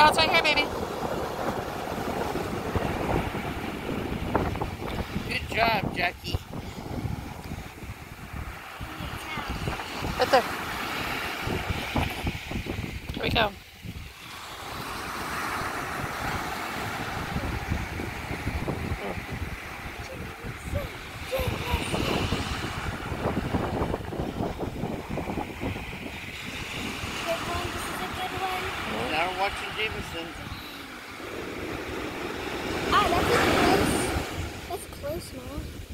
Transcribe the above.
No, it's right here, baby. Good job, Jackie. Right there. Here we go. Now we're watching Jameson. Ah, that's close. That's close, Mom.